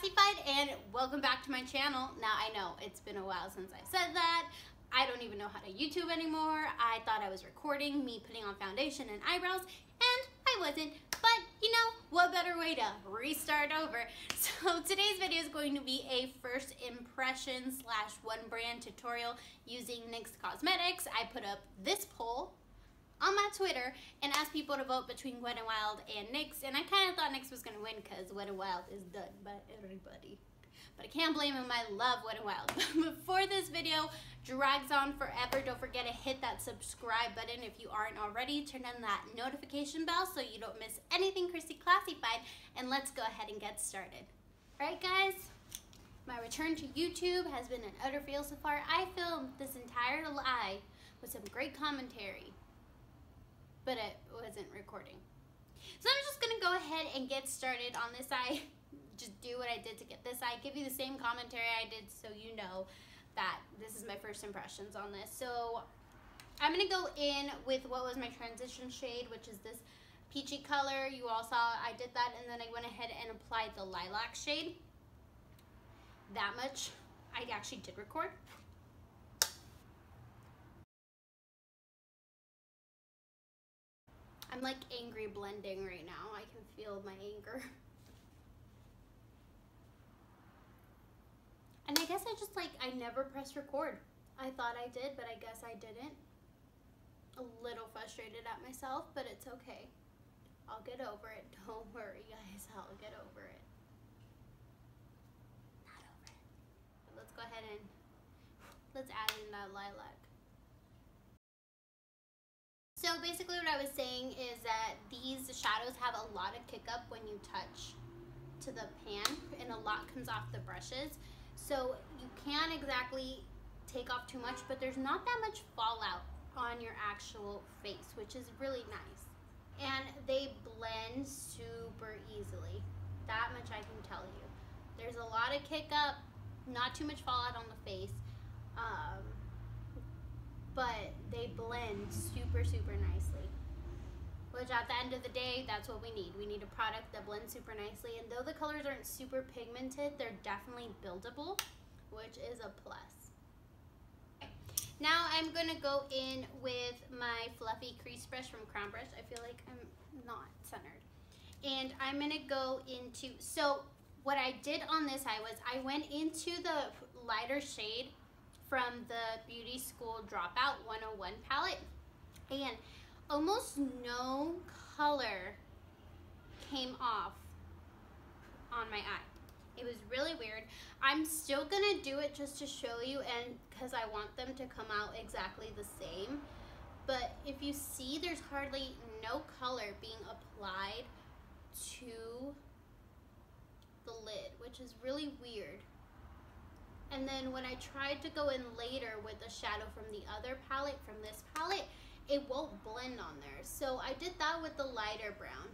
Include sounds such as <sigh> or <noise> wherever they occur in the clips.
Classyfied and welcome back to my channel. Now I know it's been a while since I said that. I don't even know how to YouTube anymore. I thought I was recording me putting on foundation and eyebrows and I wasn't. But you know, what better way to restart over? <laughs> So today's video is going to be a first impression slash one brand tutorial using NYX Cosmetics. I put up this poll on my Twitter and asked people to vote between Wet n Wild and NYX. And I kind of thought NYX was going to win because Wet n Wild is done by everybody. But I can't blame him. I love Wet n Wild. <laughs> Before this video drags on forever, don't forget to hit that subscribe button if you aren't already. Turn on that notification bell so you don't miss anything Christy Classyfied. And let's go ahead and get started. Alright guys, my return to YouTube has been an utter fail so far. I filmed this entire live with some great commentary but it wasn't recording. So I'm just gonna go ahead and get started on this eye. <laughs> Just do what I did to get this eye. Give you the same commentary I did so you know that this is my first impressions on this. So I'm gonna go in with what was my transition shade, which is this peachy color. You all saw I did that and then I went ahead and applied the lilac shade. That much I actually did record. <laughs> I'm like angry blending right now. I can feel my anger. And I guess I just like, I never pressed record. I thought I did, but I guess I didn't. A little frustrated at myself, but it's okay. I'll get over it. <laughs> Don't worry, guys. I'll get over it. Not over it. But let's go ahead and let's add in that lilac. So basically what I was saying is that these shadows have a lot of kick up when you touch to the pan and a lot comes off the brushes. So you can't exactly take off too much, but there's not that much fallout on your actual face, which is really nice. And they blend super easily. That much I can tell you. There's a lot of kick up, not too much fallout on the face. Um, but they blend super, super nicely. Which at the end of the day, that's what we need. We need a product that blends super nicely. And though the colors aren't super pigmented, they're definitely buildable, which is a plus. Now I'm gonna go in with my fluffy crease brush from Crown Brush. I feel like I'm not centered. And I'm gonna go into, so what I did on this eye was I went into the lighter shade from the Beauty School Dropout 101 palette. And almost no color came off on my eye. It was really weird. I'm still gonna do it just to show you and because I want them to come out exactly the same. But if you see, there's hardly no color being applied to the lid, which is really weird. And then when I tried to go in later with a shadow from the other palette, from this palette, it won't blend on there. So I did that with the lighter brown.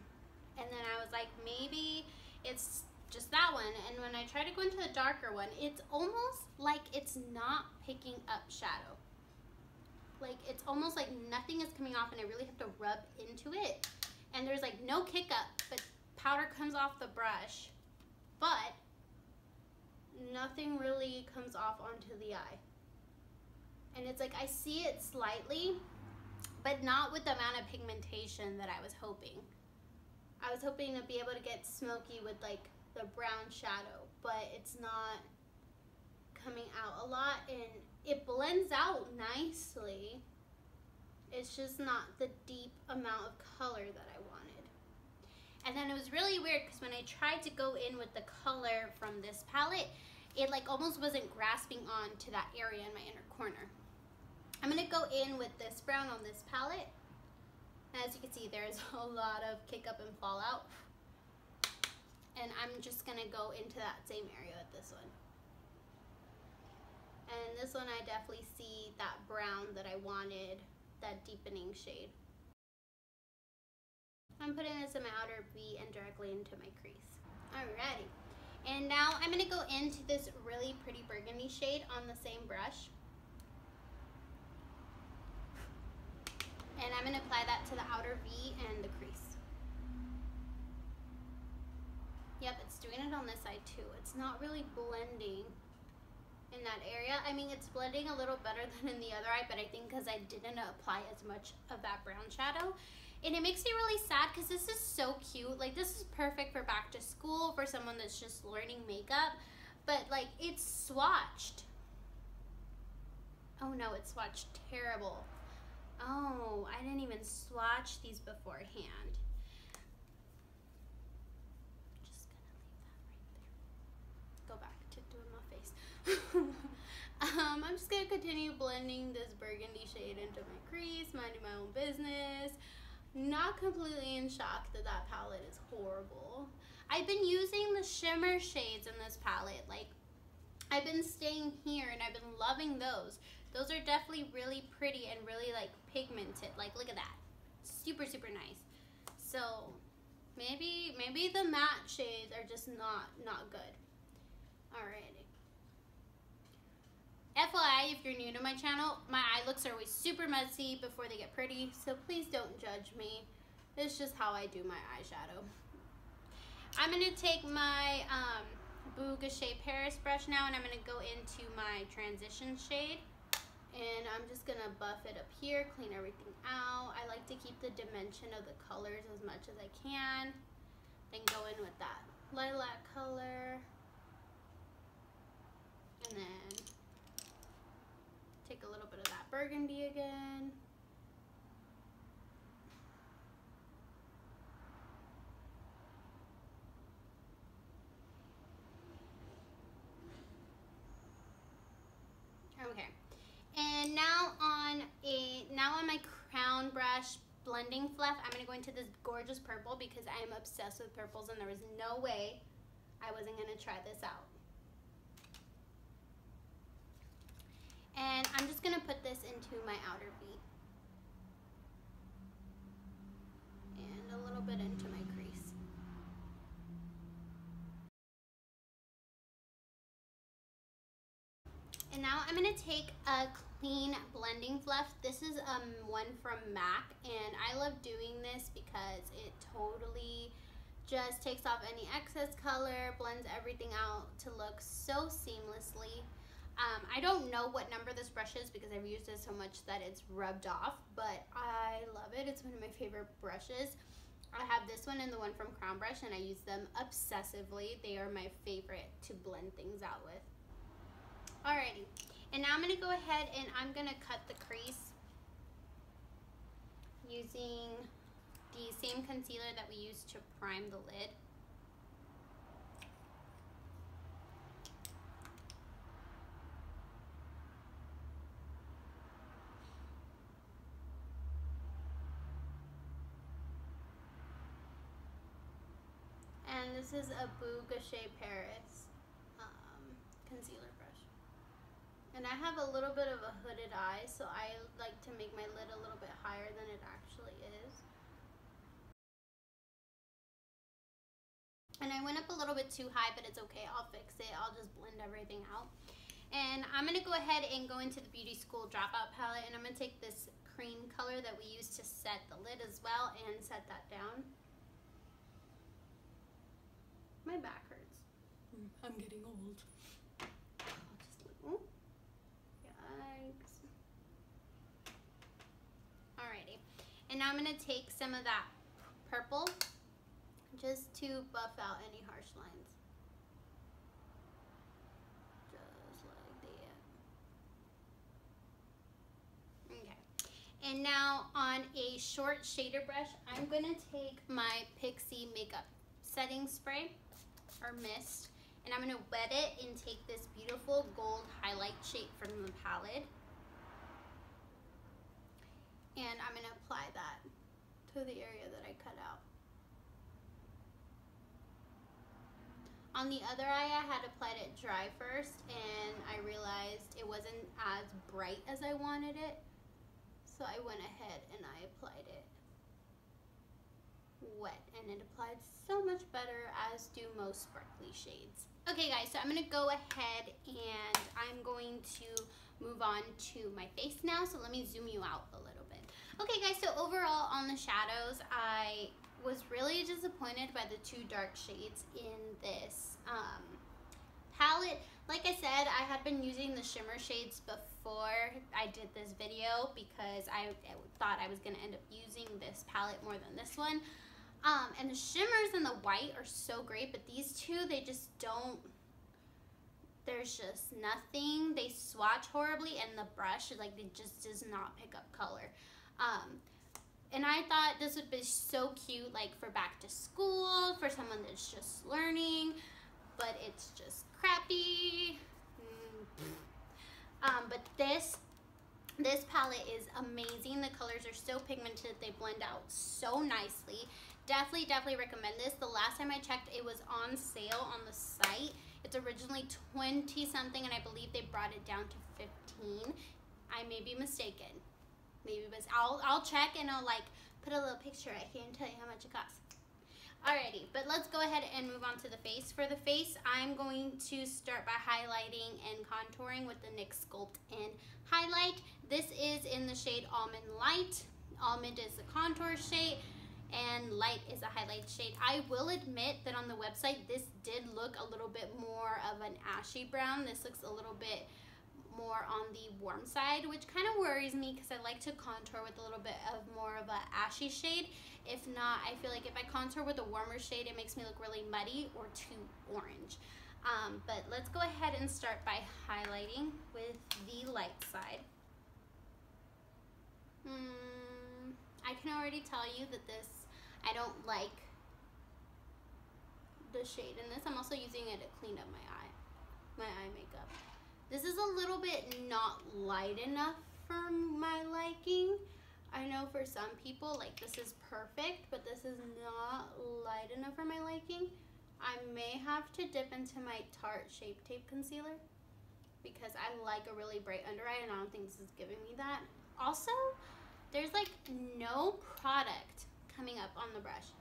And then I was like, maybe it's just that one. And when I try to go into the darker one, it's almost like it's not picking up shadow. Like it's almost like nothing is coming off and I really have to rub into it. And there's like no kick up, but powder comes off the brush. But nothing really comes off onto the eye. And it's like I see it slightly, but not with the amount of pigmentation that I was hoping. I was hoping to be able to get smoky with like the brown shadow, but it's not coming out a lot and it blends out nicely. It's just not the deep amount of color that I wanted. And then it was really weird because when I tried to go in with the color from this palette, it like almost wasn't grasping on to that area in my inner corner. I'm gonna go in with this brown on this palette. As you can see, there's <laughs> a lot of kick up and fallout. And I'm just gonna go into that same area with this one. And this one I definitely see that brown that I wanted, that deepening shade. I'm putting this in my outer V and directly into my crease. Alrighty. And now I'm going to go into this really pretty burgundy shade on the same brush. And I'm going to apply that to the outer V and the crease. Yep, it's it's doing it on this side too. It's not really blending in that area. I mean, it's blending a little better <laughs> than in the other eye, but I think because I didn't apply as much of that brown shadow. And it makes me really sad because this is so cute. Like, this is perfect for back to school, for someone that's just learning makeup. But, like, it's swatched. Oh, no, it's swatched terrible. Oh, I didn't even swatch these beforehand. Just gonna leave that right there. Go back to doing my face. <laughs> um, I'm just gonna continue blending this burgundy shade into my crease, minding my own business. Not completely in shock that that palette is horrible. I've been using the shimmer shades in this palette. Like, I've been staying here and I've been loving those. Those are definitely really pretty and really like pigmented. Like look at that. Super, super nice. So maybe maybe the matte shades are just not not good. Alrighty. If you're new to my channel, my eye looks are always super messy before they get pretty, so please don't judge me. It's just how I do my eyeshadow. I'm going to take my um, Boo Gouache Paris brush now, and I'm going to go into my transition shade. And I'm just gonna buff it up here, clean everything out. I like to keep the dimension of the colors as much as I can. Then go in with that lilac color. And then take a little bit of that burgundy again. Okay. And now on a now on my crown brush blending fluff, I'm gonna go into this gorgeous purple because I am obsessed with purples and there was no way I wasn't gonna try this out. And I'm just gonna put this into my outer V. And a little bit into my crease. And now I'm gonna take a clean blending fluff. This is um, one from MAC and I love doing this because it totally just takes off any excess color, blends everything out to look so seamlessly. Um, I don't know what number this brush is because I've used it so much that it's rubbed off, but I love it. It's one of my favorite brushes. I have this one and the one from Crown Brush and I use them obsessively. They are my favorite to blend things out with. Alrighty. And now I'm going to go ahead and I'm going to cut the crease using the same concealer that we used to prime the lid. And this is a Boo Gouache Paris um, concealer brush. And I have a little bit of a hooded eye, so I like to make my lid a little bit higher than it actually is. And I went up a little bit too high, but it's okay. I'll fix it. I'll just blend everything out. And I'm going to go ahead and go into the Beauty School Dropout palette. And I'm going to take this cream color that we used to set the lid as well and set that down. My back hurts. I'm getting old. Just, oh. Yikes. Alrighty. And now I'm going to take some of that purple just to buff out any harsh lines. Just like that. Okay. And now on a short shader brush, I'm going to take my Pixi Makeup Setting Spray Mist and I'm to wet it and take this beautiful gold highlight shape from the palette. And I'm to apply that to the area that I cut out. On the other eye, I had applied it dry first and I realized it wasn't as bright as I wanted it. So I went ahead and I applied it wet and it applied so much better as do most sparkly shades. Okay guys, so I'm gonna go ahead and I'm going to move on to my face now. So let me zoom you out a little bit. Okay guys, so overall on the shadows, I was really disappointed by the two dark shades in this um, palette. Like I said, I had been using the shimmer shades before I did this video because I, thought I was going to end up using this palette more than this one. Um, and the shimmers and the white are so great, but these two, they just don't, there's just nothing. They swatch horribly and the brush, like, it just does not pick up color. Um, and I thought this would be so cute, like, for back to school, for someone that's just learning, but it's just crappy. Mm. Um, but this this palette is amazing. The colors are so pigmented. They blend out so nicely. Definitely, definitely recommend this. The last time I checked, it was on sale on the site. It's originally 20 something and I believe they brought it down to 15. I may be mistaken. Maybe, but I'll, I'll check and I'll like put a little picture right here and tell you how much it costs. Alrighty, but let's go ahead and move on to the face. For the face, I'm going to start by highlighting and contouring with the NYX Sculpt In Highlight. This is in the shade Almond Light. Almond is the contour shade and light is a highlight shade. I will admit that on the website, this did look a little bit more of an ashy brown. This looks a little bit more on the warm side, which kind of worries me because I like to contour with a little bit of more of a ashy shade. If not, I feel like if I contour with a warmer shade, it makes me look really muddy or too orange. Um, but let's go ahead and start by highlighting with the light side. Hmm, I can already tell you that this, I don't like the shade in this. I'm also using it to clean up my eye, my eye makeup. This is a little bit not light enough for my liking. I know for some people, like this is perfect, but this is not light enough for my liking. I may have to dip into my Tarte Shape Tape Concealer because I like a really bright under eye and I don't think this is giving me that. Also, there's like no product coming up on the brush.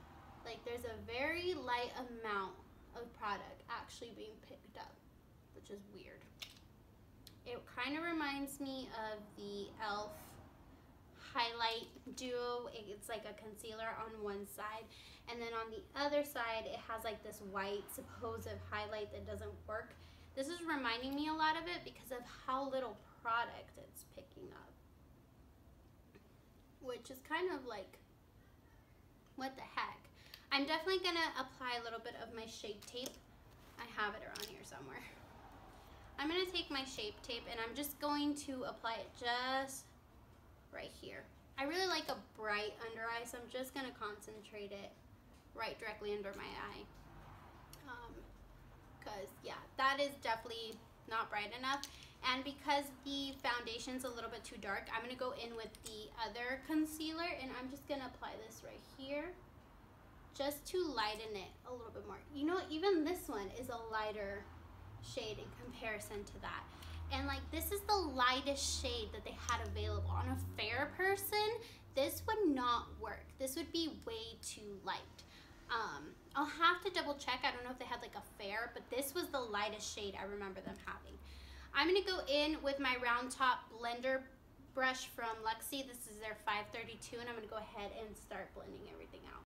Like there's a very light amount of product actually being picked up, which is weird. It kind of reminds me of the e.l.f. highlight duo. It's like a concealer on one side. And then on the other side, it has like this white supposed highlight that doesn't work. This is reminding me a lot of it because of how little product it's picking up. Which is kind of like, what the heck? I'm definitely to apply a little bit of my Shape Tape. I have it around here somewhere. I'm to take my shape tape and I'm just going to apply it just right here. I really like a bright under eye, so I'm just to concentrate it right directly under my eye. Because, um, yeah, that is definitely not bright enough. And because the foundation's a little bit too dark, I'm to go in with the other concealer and I'm just to apply this right here just to lighten it a little bit more. You know, even this one is a lighter shade in comparison to that. And like this is the lightest shade that they had available. On a fair person, this would not work. This would be way too light. Um, I'll have to double check. I don't know if they had like a fair, but this was the lightest shade I remember them having. I'm gonna go in with my round top blender brush from Luxie. This is their 532 and I'm gonna go ahead and start blending everything out.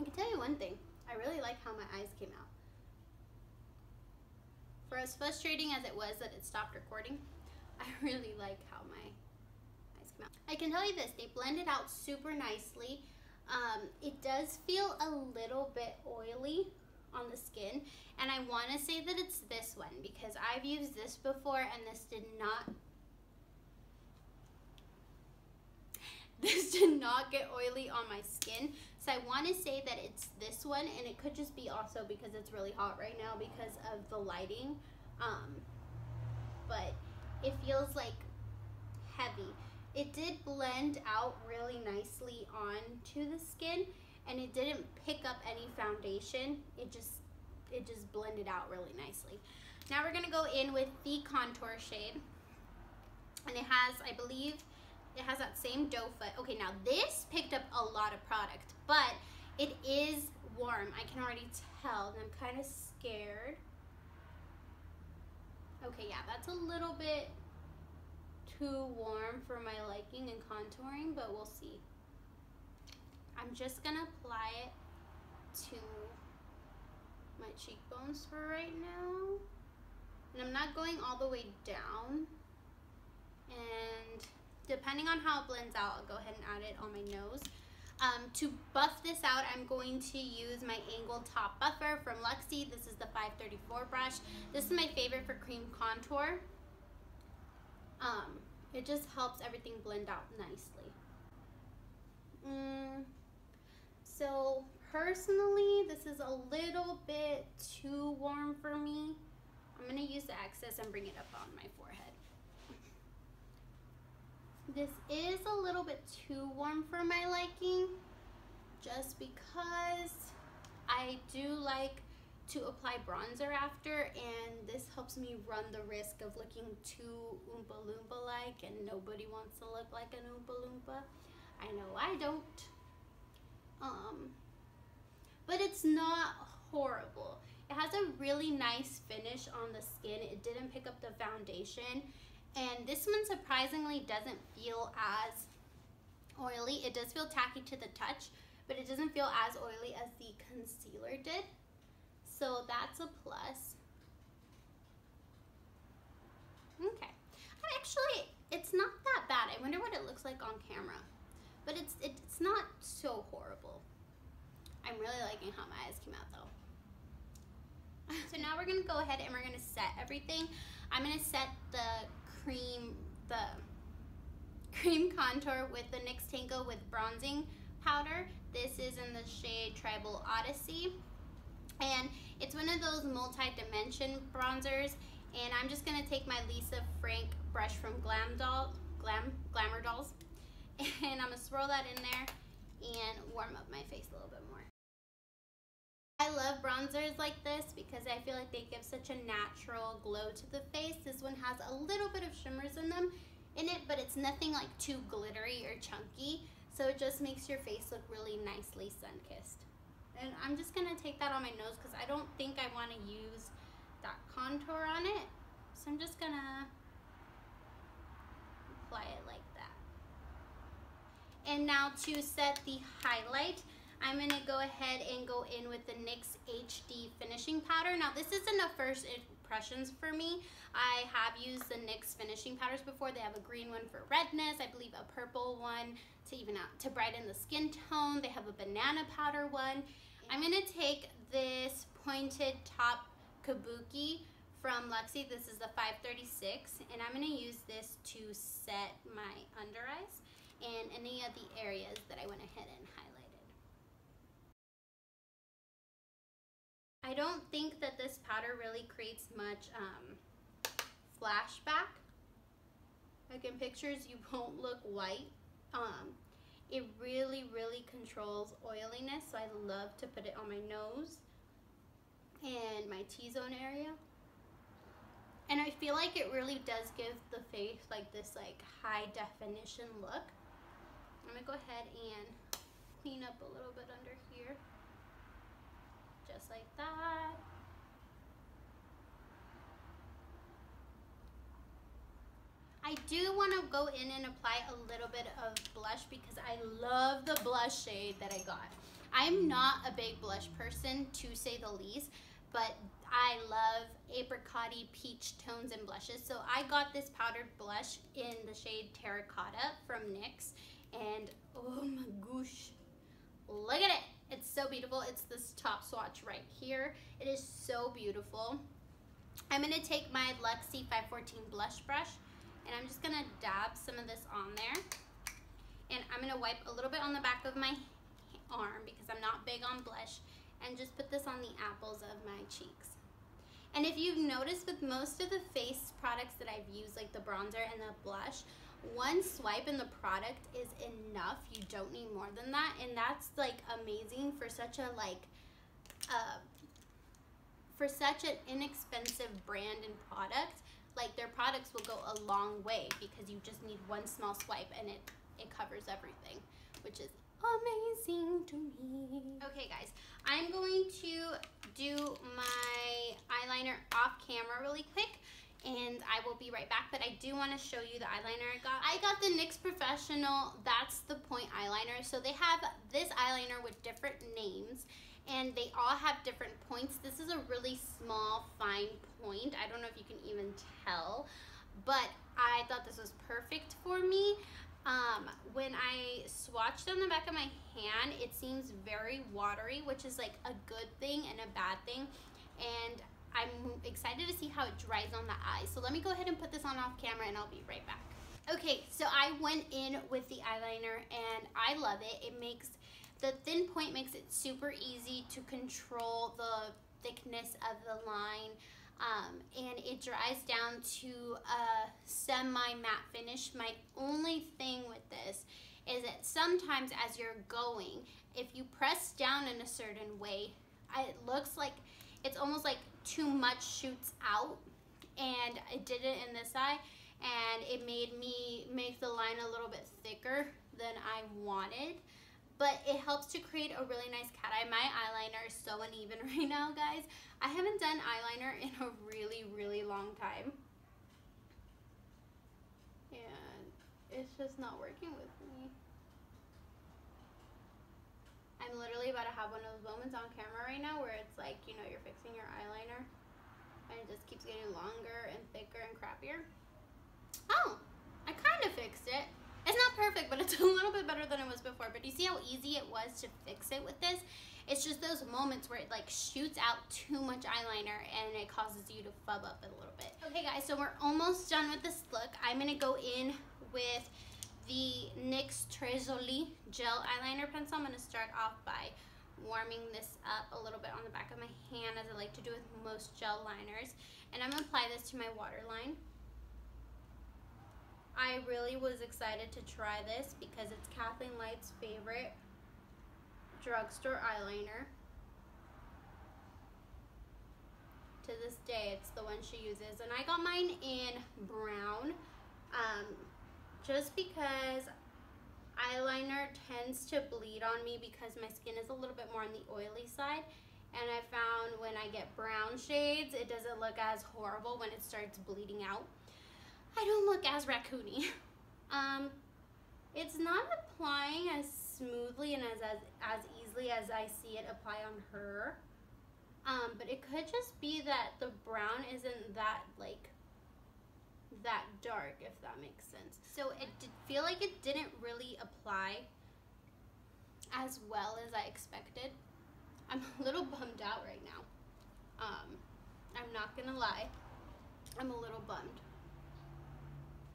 I can tell you one thing. I really like how my eyes came out. For as frustrating as it was that it stopped recording, <laughs> I really like how my eyes came out. I can tell you this, they blended out super nicely. Um, it does feel a little bit oily on the skin and I want to say that it's this one because I've used this before and this did not this <laughs> did not get oily on my skin so I want to say that it's this one, and it could just be also because it's really hot right now because of the lighting. Um, but it feels like heavy. It did blend out really nicely onto the skin, and it didn't pick up any foundation. It just it just blended out really nicely. Now we're gonna go in with the contour shade, and it has, I believe, it has that same doe foot. Okay, now this picked up a lot of product, but it is warm. I can already tell, and I'm kind of scared. Okay, yeah, that's a little bit too warm for my liking and contouring, but we'll see. I'm just gonna apply it to my cheekbones for right now. And I'm not going all the way down. And depending on how it blends out, I'll go ahead and add it on my nose. Um, to buff this out, I'm going to use my angled top buffer from Luxie. This is the 534 brush. This is my favorite for cream contour. Um, it just helps everything blend out nicely. Mm, so personally, this is a little bit too warm for me. I'm gonna use the excess and bring it up on my forehead. This is a little bit too warm for my liking, just because I do like to apply bronzer after, and this helps me run the risk of looking too Oompa Loompa-like, and nobody wants to look like an Oompa Loompa. I know I don't. Um, but it's not horrible. It has a really nice finish on the skin. It didn't pick up the foundation. And this one surprisingly doesn't feel as oily. It does feel tacky to the touch, but it doesn't feel as oily as the concealer did. So that's a plus. Okay. Actually, it's not that bad. I wonder what it looks like on camera. But it's it's not so horrible. I'm really liking how my eyes came out though. <laughs> so now we're gonna go ahead and we're gonna set everything. I'm gonna set the cream, the <laughs> cream contour with the NYX Tango with bronzing powder. This is in the shade Tribal Odyssey. And it's one of those multi-dimension bronzers. And I'm just gonna take my Lisa Frank brush from Glam Doll, Glam, Glamour Dolls. <laughs> And I'm gonna swirl that in there and warm up my face a little bit more. I love bronzers like this because I feel like they give such a natural glow to the face. This one has a little bit of shimmers in them in it, but it's nothing like too glittery or chunky. So it just makes your face look really nicely sun-kissed. And I'm just gonna take that on my nose because I don't think I wanna use that contour on it. So I'm just gonna apply it like that. And now to set the highlight, I'm to go ahead and go in with the NYX HD finishing powder. Now this isn't a first impressions for me. I have used the NYX finishing powders before. They have a green one for redness, I believe a purple one to even out to brighten the skin tone. They have a banana powder one. I'm to take this pointed top kabuki from Luxie. This is the 536 and I'm to use this to set my under eyes and any of the areas that I went ahead and highlighted. I don't think that this powder really creates much um, flashback. Like in pictures, you won't look white. Um, it really, really controls oiliness, so I love to put it on my nose and my T-zone area. And I feel like it really does give the face like this like high definition look. I'm gonna go ahead and clean up a little bit under here just like that. I do want to go in and apply a little bit of blush because I love the blush shade that I got. I'm mm. not a big blush person to say the least, but I love apricot peach tones and blushes. So I got this powdered blush in the shade Terracotta from NYX and oh my gosh, look at it. It's so beautiful. It's this top swatch right here. It is so beautiful. I'm going to take my Luxie 514 blush brush and I'm just to dab some of this on there. And I'm to wipe a little bit on the back of my arm because I'm not big on blush and just put this on the apples of my cheeks. And if you've noticed with most of the face products that I've used, like the bronzer and the blush, one swipe in the product is enough. You don't need more than that. And that's like amazing for such a like, uh, for such an inexpensive brand and product. Like their products will go a long way because you just need one small swipe and it, it covers everything, which is amazing to me. Okay guys, I'm going to do my eyeliner off camera really quick and I will be right back. But I do want to show you the eyeliner I got. I got the NYX Professional That's the Point eyeliner. So they have this eyeliner with different names and they all have different points. This is a really small, fine point. I don't know if you can even tell, but I thought this was perfect for me. Um, when I swatched on the back of my hand, it seems very watery, which is like a good thing and a bad thing. And I'm excited to see how it dries on the eyes. So let me go ahead and put this on off camera and I'll be right back. Okay, so I went in with the eyeliner and I love it. It makes, the thin point makes it super easy to control the thickness of the line. Um, and it dries down to a semi-matte finish. My only thing with this is that sometimes as you're going, if you press down in a certain way, it looks like it's almost like too much shoots out and I did it in this eye and it made me make the line a little bit thicker than I wanted but it helps to create a really nice cat eye. My eyeliner is so uneven <laughs> right now guys. I haven't done eyeliner in a really really long time and it's just not working with me. I'm literally about to have one of those moments on camera right now where it's like, you know, you're fixing your eyeliner and it just keeps getting longer and thicker and crappier. Oh, I kind of fixed it. It's not perfect, but it's <laughs> a little bit better than it was before. But you see how easy it was to fix it with this? It's just those moments where it like shoots out too much eyeliner and it causes you to fub up a little bit. Okay guys, so we're almost done with this look. I'm gonna go in with the NYX Trezzoli gel eyeliner pencil. I'm to start off by warming this up a little bit on the back of my hand as I like to do with most gel liners. And I'm to apply this to my waterline. I really was excited to try this because it's Kathleen Lights' favorite drugstore eyeliner. To this day, it's the one she uses. And I got mine in brown. Um, just because eyeliner tends to bleed on me because my skin is a little bit more on the oily side and I found when I get brown shades it doesn't look as horrible when it starts bleeding out. I don't look as raccoony. um, it's not applying as smoothly and as, as, as easily as I see it apply on her. Um, but it could just be that the brown isn't that like that dark, if that makes sense. So it did feel like it didn't really apply as well as I expected. I'm a little bummed out right now. Um, I'm not gonna lie. I'm a little bummed.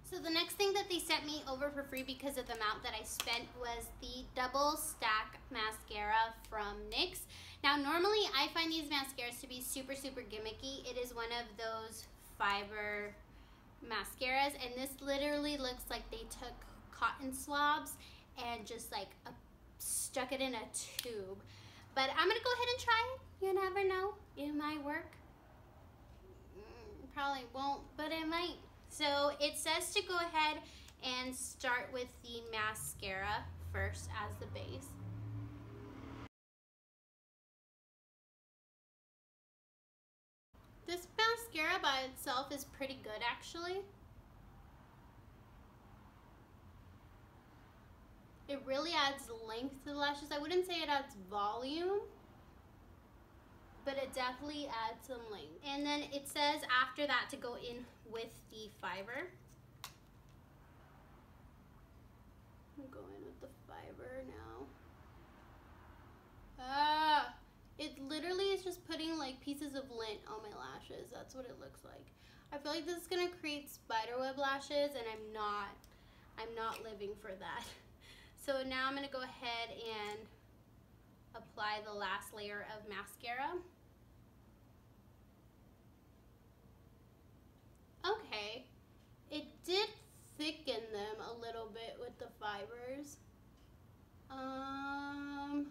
So the next thing that they sent me over for free because of the amount that I spent was the double stack mascara from NYX. Now normally I find these mascaras to be super super gimmicky. It is one of those fiber mascaras and this literally looks like they took cotton swabs and just like a, stuck it in a tube. But I'm gonna go ahead and try it. You never know. It might work. Mm, probably won't but it might so it says to go ahead and start with the mascara first as the base This mascara by itself is pretty good actually. It really adds length to the lashes. I wouldn't say it adds volume, but it definitely adds some length. And then it says after that to go in with the fiber. I'm going with the fiber now. Ah! It literally is just putting like pieces of lint on my lashes. That's what it looks like. I feel like this is gonna create spiderweb lashes and I'm not, I'm not living for that. <laughs> So now I'm gonna go ahead and apply the last layer of mascara. Okay, it did thicken them a little bit with the fibers. Um,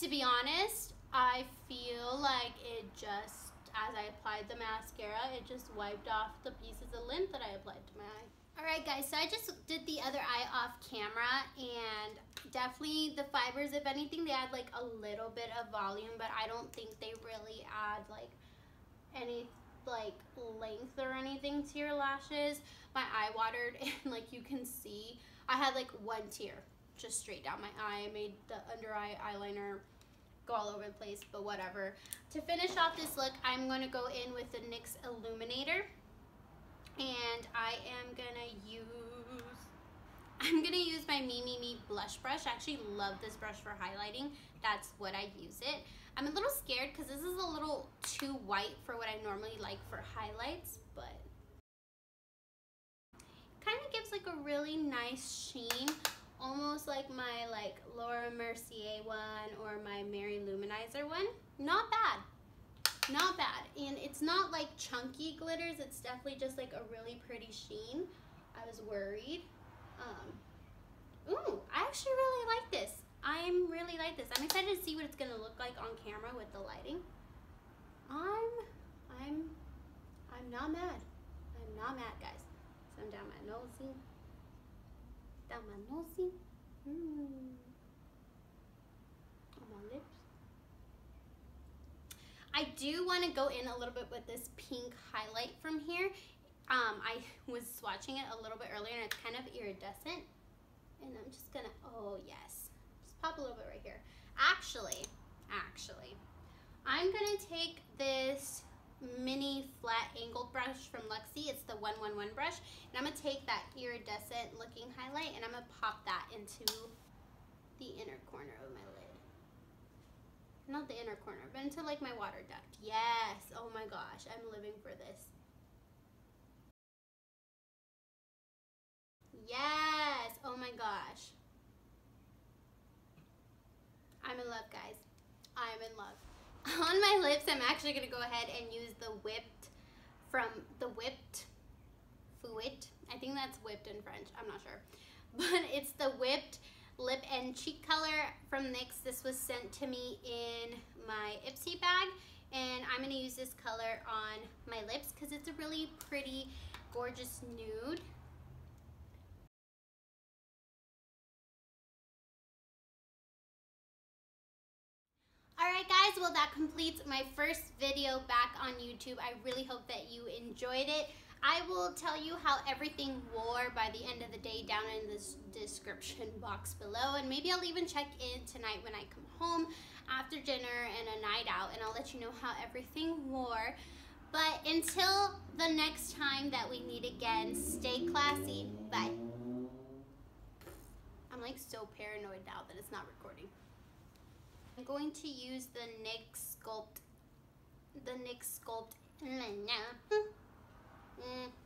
to be honest, I feel like it just, as I applied the mascara, it just wiped off the pieces of lint that I applied to my eye. Alright guys, so I just did the other eye off camera and definitely the fibers, if anything, they add like a little bit of volume, but I don't think they really add like any like length or anything to your lashes. My eye watered <laughs> and like you can see I had like one tear just straight down my eye. I made the under eye eyeliner go all over the place, but whatever. To finish off this look, I'm to go in with the NYX Illuminator. And I am to use... I'm to use my Me Me Me blush brush. I actually love this brush for highlighting. That's what I use it. I'm a little scared because this is a little too white for what I normally like for highlights, but kind of gives like a really nice sheen almost like my like Laura Mercier one or my Mary-Lou Manizer one. Not bad. Not bad. And it's not like chunky glitters. It's definitely just like a really pretty sheen. I was worried. Um, ooh, I actually really like this. I'm really like this. I'm excited to see what it's gonna look like on camera with the lighting. I'm, I'm, I'm not mad. I'm not mad, guys. So I'm down my nose down my nosy. Mm. On my lips. I do want to go in a little bit with this pink highlight from here. Um, I <laughs> was swatching it a little bit earlier and it's kind of iridescent. And I'm just gonna, oh yes. Pop a little bit right here. Actually, actually, I'm gonna take this mini flat angled brush from Luxie. It's the 111 brush. And I'm to take that iridescent looking highlight and I'm to pop that into the inner corner of my lid. Not the inner corner, but into like my water duct. Yes. Oh my gosh. I'm living for this. Yes. Oh my gosh. I'm in love, guys. I'm in love. <laughs> On my lips, I'm actually to go ahead and use the whipped from the whipped Fouet. I think that's whipped in French. I'm not sure. <laughs> But it's the whipped lip and cheek color from NYX. This was sent to me in my Ipsy bag. And I'm to use this color on my lips because it's a really pretty, gorgeous nude. That completes my first video back on YouTube. I really hope that you enjoyed it. I will tell you how everything wore by the end of the day down in this description box below. And maybe I'll even check in tonight when I come home after dinner and a night out and I'll let you know how everything wore. But until the next time that we meet again, stay classy. Bye. I'm like so paranoid now that it's not recording. I'm going to use the NYX Sculpt, the NYX Sculpt, mm-hmm, mm-hmm,